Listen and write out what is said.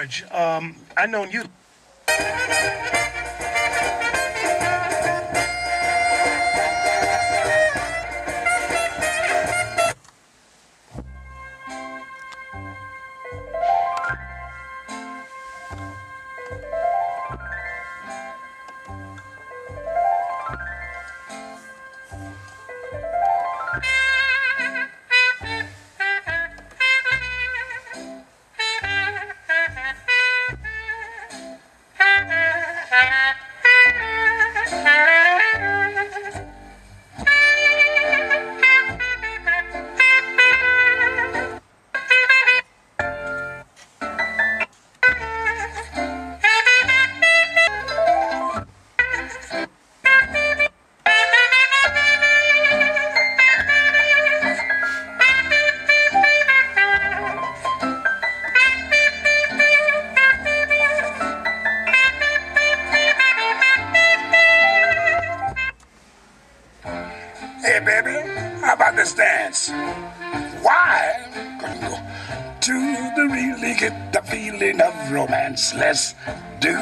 George, um, I known you. Baby, how about this dance? Why? To the really get the feeling of romance. Let's do